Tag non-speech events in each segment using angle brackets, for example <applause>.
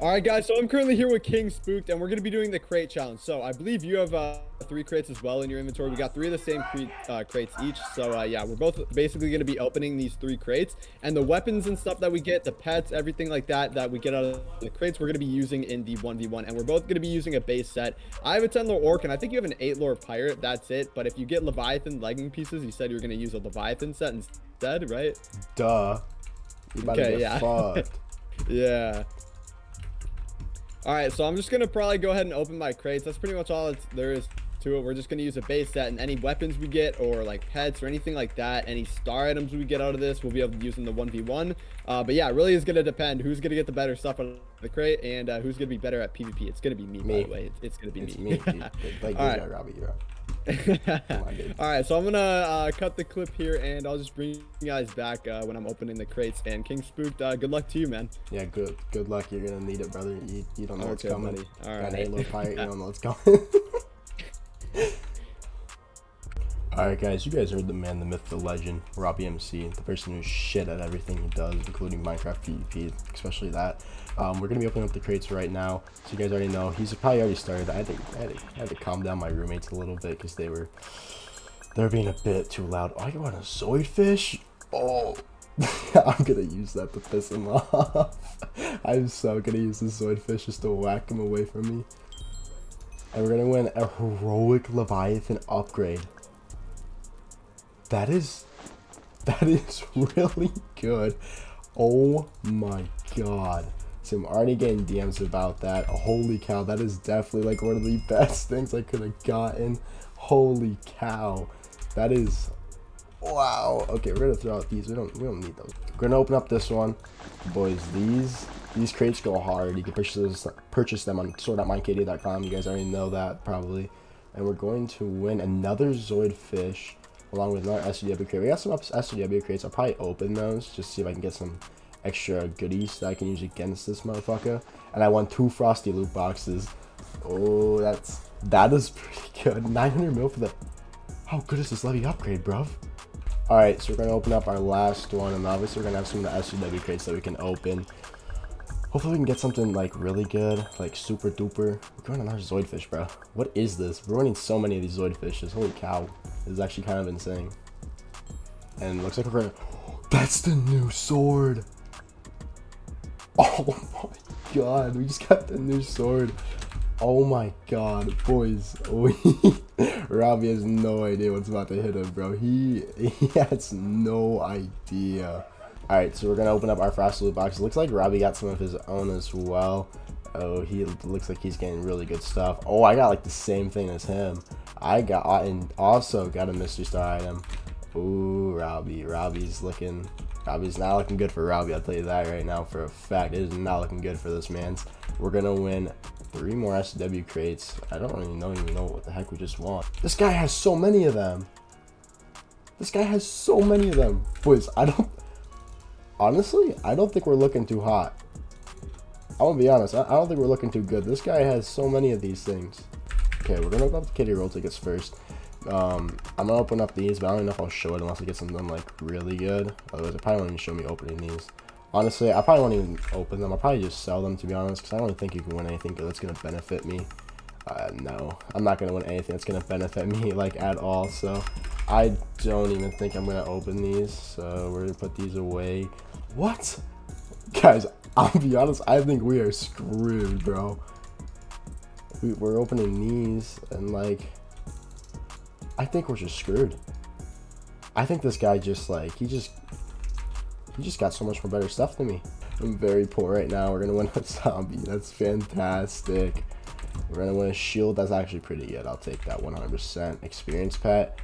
All right, guys. So I'm currently here with King Spooked, and we're gonna be doing the crate challenge. So I believe you have uh, three crates as well in your inventory. We got three of the same crate, uh, crates each. So uh, yeah, we're both basically gonna be opening these three crates, and the weapons and stuff that we get, the pets, everything like that that we get out of the crates, we're gonna be using in the 1v1, and we're both gonna be using a base set. I have a 10 lore orc, and I think you have an 8 lore pirate. That's it. But if you get Leviathan legging pieces, you said you were gonna use a Leviathan set instead, right? Duh. You about Okay, to get yeah. <laughs> fucked. Yeah. All right, so I'm just gonna probably go ahead and open my crates. That's pretty much all it's, there is to it. We're just gonna use a base set, and any weapons we get, or like pets, or anything like that, any star items we get out of this, we'll be able to use in the 1v1. Uh, but yeah, it really is gonna depend who's gonna get the better stuff out of the crate, and uh, who's gonna be better at PvP. It's gonna be me, Me. by the way. It's, it's gonna be It's me. me. Like, <laughs> All right. Rawbie, on, dude. <laughs> All right, so I'm gonna uh, cut the clip here, and I'll just bring you guys back uh, when I'm opening the crates. And King Spooked, uh, good luck to you, man. Yeah, good good luck. You're gonna need it, brother. You, you don't know what's coming. buddy. All Got right. Halo <laughs> pirate, you don't know what's coming. <laughs> Alright guys, you guys heard the man, the myth, the legend, Rawbie MC, the person who's shit at everything he does, including Minecraft PvP, especially that. Um, we're gonna be opening up the crates right now, so you guys already know. He's probably already started. I had to, I had to, I had to calm down my roommates a little bit because they were, they were being a bit too loud. Oh, I want a Zoidfish? Oh, <laughs> I'm gonna use that to piss him <laughs> off. I'm so gonna use the Zoidfish just to whack him away from me. And we're gonna win a heroic Leviathan upgrade. That is that is <laughs> really good. Oh my god. So I'm already getting DMs about that. Holy cow, that is definitely like one of the <laughs> best things I could have gotten. Holy cow. That is wow. Okay, we're gonna throw out these. We don't we don't need those. We're gonna open up this one. Boys, these these crates go hard. You can purchase purchase them on store.minecadia.com. You guys already know that probably. And we're going to win another Zoid fish along with another SCW crate. We got some SCW crates. I'll probably open those just see if I can get some extra goodies that I can use against this motherfucker. And I won two frosty loot boxes. Oh, that's that is <laughs> pretty good. 900 mil for the. How good is this levy upgrade, bruv? Alright, so we're gonna open up our last one, and obviously we're gonna have some of the SCW crates that we can open. Hopefully we can get something like really good, like super duper. We're going our Zoidfish, bro. What is this? We're winning so many of these Zoidfishes. Holy cow. Is actually kind of insane. And looks like we're gonna. <gasps> That's the new sword. <laughs> Oh my god, we just got the new sword. Oh my god, boys. <laughs> We Rawbie has no idea what's about to hit him, bro. He <laughs> he has no idea. Alright, so we're gonna open up our fast loot box. Looks like Rawbie got some of his own as well. Oh, he looks like he's getting really good stuff. Oh, I got like the same thing as him. I got and also got a mystery star item. Ooh, Rawbie. Rawbie's looking Rawbie's not looking good for Rawbie, I'll tell you that right now for a fact. It is not looking good for this man's. We're gonna win three more SW crates. I don't really know even know what the heck we just want. This guy has so many of them. This guy has so many of them. Boys, I don't honestly, I don't think we're looking too hot. I'm gonna be honest, I, I don't think we're looking too good. This guy has so many of these things. Okay, we're gonna open up the kitty roll tickets first. Um, I'm gonna open up these, but I don't know if I'll show it unless I get something like really good. Otherwise, it probably won't even show me opening these. Honestly, I probably won't even open them. I'll probably just sell them to be honest, because I don't think you can win anything that's gonna benefit me. Uh, no, I'm not gonna win anything that's gonna benefit <laughs> me like at all. So I don't even think I'm gonna open these. So we're gonna put these away. What, <laughs> guys? I'll be honest. I think we are screwed, bro. We, we're opening these and like, I think we're just screwed. I think this guy just like he just he just got so much more better stuff than me. I'm very poor right now. We're gonna win a zombie. That's fantastic. We're gonna win a shield. That's actually pretty good. I'll take that 100% experience pet.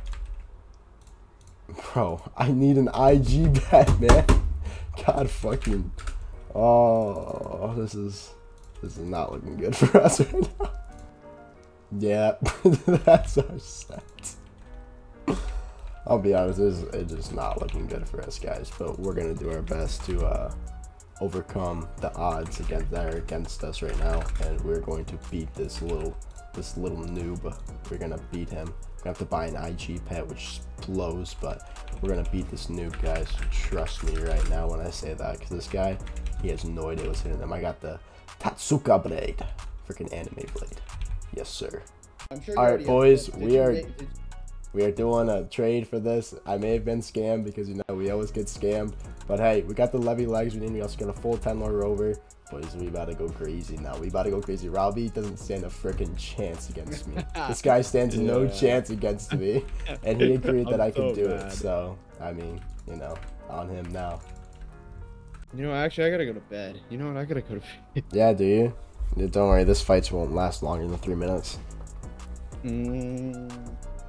Bro, I need an IG pet, <laughs> man. God fucking. Oh, this is this is not looking good <laughs> for us right now. Yeah, <laughs> that's our set. I'll be honest, it's, it's just not looking good for us guys, but we're gonna do our best to uh, overcome the odds against that are against us right now, and we're going to beat this little this little noob. We're gonna beat him. We're gonna have to buy an IG pet, which blows, but we're gonna beat this noob, guys. Trust me right now when I say that, because this guy, he has no idea what's hitting them. I got the Totsuka Blade. Freaking anime blade. Yes, sir. I'm sure All right, boys, we are- make- did- We are doing a trade for this. I may have been scammed because you know we always get scammed. But hey, we got the levy legs. We need. We also got a full 10 lore rover. Boys, we about to go crazy now. We about to go crazy. Rawbie doesn't stand a freaking chance against me. <laughs> this guy stands no chance against me, and he agreed <laughs> that I'm could so do mad. it. So I mean, you know, on him now. You know, actually, I gotta go to bed. You know what? I gotta go to bed. <laughs> Yeah, do you? Don't worry, this fight won't last longer than three minutes. Mm.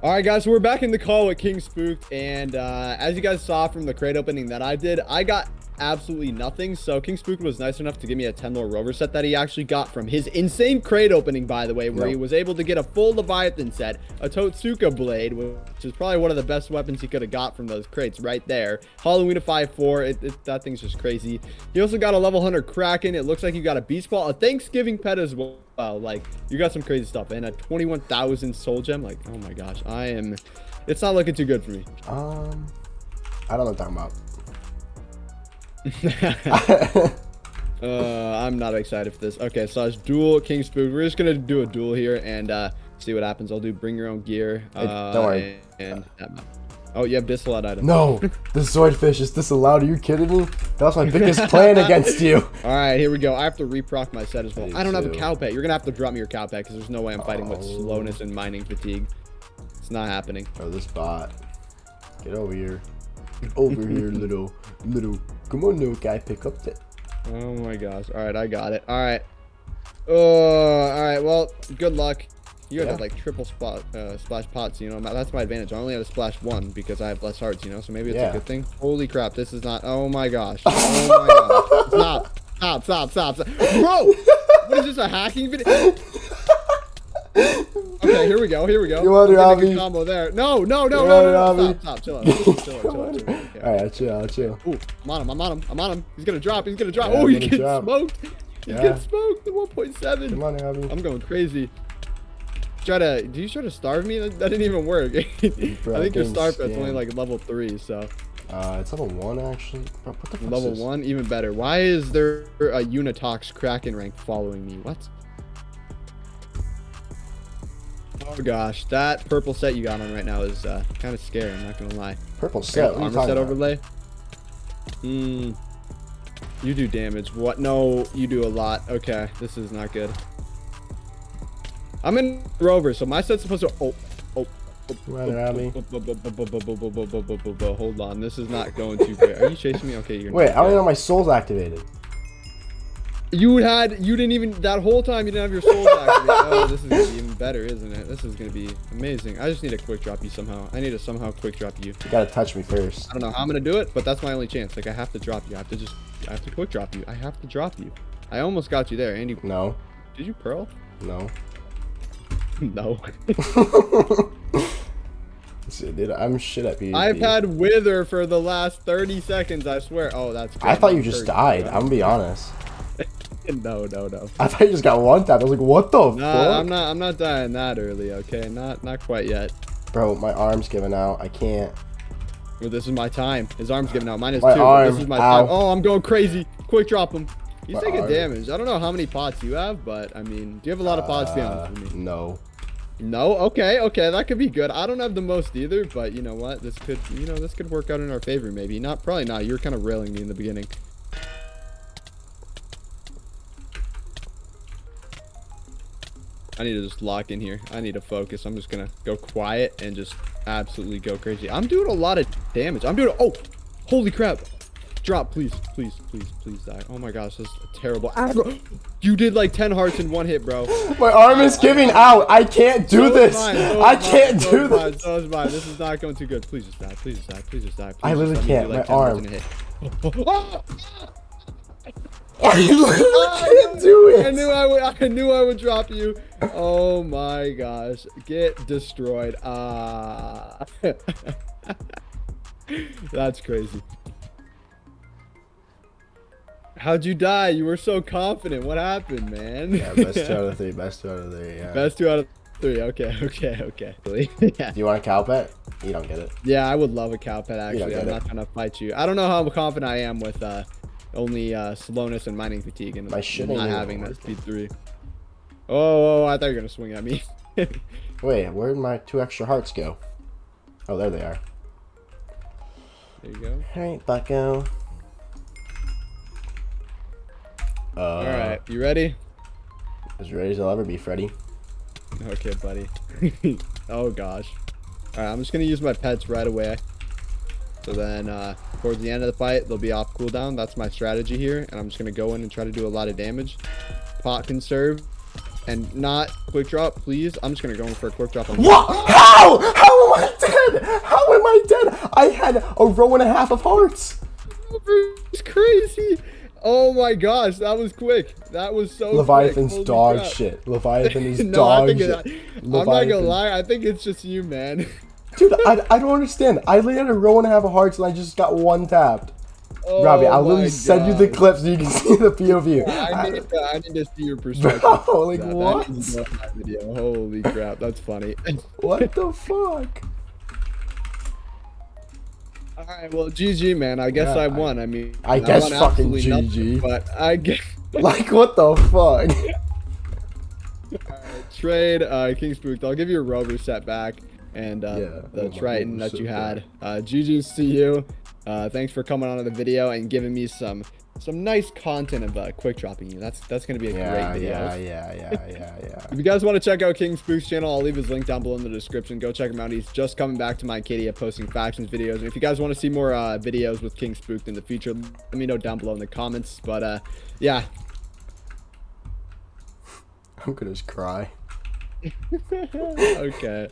All right, guys, so we're back in the call with King Spooked, and uh, as you guys saw from the crate opening that I did, I got absolutely nothing. So King Spooked was nice enough to give me a 10 lore rover set that he actually got from his insane crate opening, by the way, where he was able to get a full Leviathan set, a Totsuka blade, which is probably one of the best weapons he could have got from those crates right there. Halloween of 5-4, it, it, that thing's just crazy. He also got a level 100 Kraken. It looks like you got a Beast Ball, a Thanksgiving pet as well. Wow, like you got some crazy stuff and a 21,000 soul gem. Like, oh my gosh, I am. It's not looking too good for me. Um, I don't know what I'm talking <laughs> uh, I'm not excited for this. Okay, so it's duel King Spook. We're just gonna do a duel here and uh, see what happens. I'll do bring your own gear. Uh, don't worry. And, and oh, you have disallowed item. no, the swordfish is disallowed. Are you kidding me? That was my biggest plan against you. <laughs> <laughs> All right, here we go. I have to reproc my set as well. Me I don't have a too. cow pet. You're gonna have to drop me your cow pet because there's no way I'm fighting with Oh. slowness and mining fatigue. It's not happening. Oh, this bot. Get over here. Get over here, little, little. Come on, little guy. Pick up that. Oh my gosh. All right, I got it. All right. Oh, all right. Well, good luck. You Yeah. have like triple spot, uh, splash pots. You know, that's my advantage. I only have to splash one because I have less hearts. You know, so maybe it's Yeah. a good thing. Holy crap! This is not. Oh my gosh. <laughs> Oh my gosh. Stop. Stop. Stop. Stop. Stop. Bro, what is this? A hacking video? Okay, here we go. Here we go. You want it, I'm getting a Rawbie? combo there. No, no, no, no, no, no. Rawbie? Stop. Stop. Chill out. Chill out. Chill out. <laughs> Chill out. All right, chill, I'll chill. Ooh, I'm on him. I'm on him. I'm on him. I'm on him. He's gonna drop. He's gonna drop. Yeah, oh, I'm he gets drop. smoked. He Yeah. gets smoked. The 1.7. Come on, Abby. I'm going crazy. Try to. Do you try to starve me? That, that didn't even work. <laughs> I think your getting starve pet's only like level three. So Uh, it's level one actually. Bro, what the level is one, even better. Why is there a Unitox Kraken rank following me? What? Oh gosh, that purple set you got on right now is uh, kind of scary. I'm not gonna lie. Purple set. Armor set about? overlay. Hmm. You do damage. What? No, you do a lot. Okay, this is not good. I'm in rover, so my set's supposed to. Oh, oh. Hold on, this is not going too great. Are you chasing me? Okay, you're. Wait, I don't even know my soul's activated. You had. You didn't even. That whole time you didn't have your soul activated. Oh, this is gonna be even better, isn't it? This is gonna be amazing. I just need to quick drop you somehow. I need to somehow quick drop you. You gotta touch me first. I don't know how I'm gonna do it, but that's my only chance. Like I have to drop you. I have to just I have to quick drop you. I have to drop you. I almost got you there, Andy. No, Did you pearl? no. <laughs> no. <laughs> Dude, I'm shit at PvP. I've had wither for the last 30 seconds. I swear. Oh, that's. I thought you just died. I'm gonna be honest. <laughs> No, no, no. I thought you just got one tap. I was like, what the No, fuck? I'm not. I'm not dying that early. Okay, not not quite yet. Bro, my arm's giving out. I can't. Well, this is my time. His arm's giving out. Mine is My two. arm, This is my ow. time. Oh, I'm going crazy. Quick drop him. He's My taking arm. damage. I don't know how many pots you have, but I mean, do you have a lot of pots? Be Uh, honest with me. no. No, okay, okay, that could be good. I don't have the most either, but you know what? This could, you know, this could work out in our favor, maybe. Not, probably not. You're kind of railing me in the beginning. I need to just lock in here. I need to focus. I'm just gonna go quiet and just absolutely go crazy. I'm doing a lot of damage. I'm doing. Oh, holy crap! Drop, please, please, please, please die. Oh my gosh, this is terrible. aggro. <gasps> You did like 10 hearts in one hit, bro. <laughs> My arm is giving out. I can't do So this. mine, so I can't so do mine, this. So is mine. This is not going too good. Please just die. Please just die. Please just die. Please I literally let me do, can't. like, My arm. <laughs> in a hit. I literally can't do it. I knew. I would. I knew I would drop you. Oh my gosh! Get destroyed. Ah. <laughs> That's crazy. How'd you die? You were so confident. What happened, man? Yeah, best two out of <laughs> three. Best two out of three. Yeah. Best two out of three. Okay, <laughs> okay, okay. yeah. Do you want a cow pet? You don't get it. Yeah, I would love a cow pet. Actually, I'm it. not trying to fight you. I don't know how confident I am with uh only uh, slowness and mining fatigue, and ain't not having that speed three. Oh, oh, I thought you were gonna swing at me. <laughs> Wait, where'd my two extra hearts go? Oh, there they are. there you go. Alright, bucko. Uh, All right, you ready? As ready as I'll ever be, Freddy. Okay, buddy. <laughs> oh gosh. All right, I'm just gonna use my pets right away. So then, uh, towards the end of the fight, they'll be off cooldown. That's my strategy here, and I'm just gonna go in and try to do a lot of damage. Pot conserve, and not quick drop, please. I'm just gonna go in for a quick drop. On What? How? How am I dead? How am I dead? I had a row and a half of hearts. It's crazy. Oh my gosh, that was quick. That was so. Leviathan's quick. Dog crap. shit. Leviathan is <laughs> no, I dog think shit. it, I'm not gonna lie. I think it's just you, man. <laughs> Dude, I, I don't understand. I laid out a row and a half of hearts and I just got one tapped. Oh Rawbie, I'll my literally send you the clip so you can <laughs> see the POV. I need, to, I need to see your perspective. Bro, <laughs> like that. what? That needs to go in my video. Holy crap, that's funny. <laughs> What the fuck? All right, well, GG, man. I guess Yeah, I I- won. I mean, I guess won fucking absolutely nothing, GG. but I get Like what the fuck? trade uh, King Spooked. I'll give you a rover set back and uh, Yeah, the oh Triton that you had. Uh, GG's to you. Uh, thanks for coming on to the video and giving me some some nice content of uh, quick dropping you. That's that's gonna be a Yeah, great video. yeah, yeah, yeah, yeah, yeah. <laughs> If you guys want to check out King Spook's channel, I'll leave his link down below in the description. Go check him out. He's just coming back to Minecadia posting factions videos. And if you guys want to see more uh, videos with King Spooked in the future, let me know down below in the comments. But uh, yeah. I'm gonna just cry. <laughs> okay.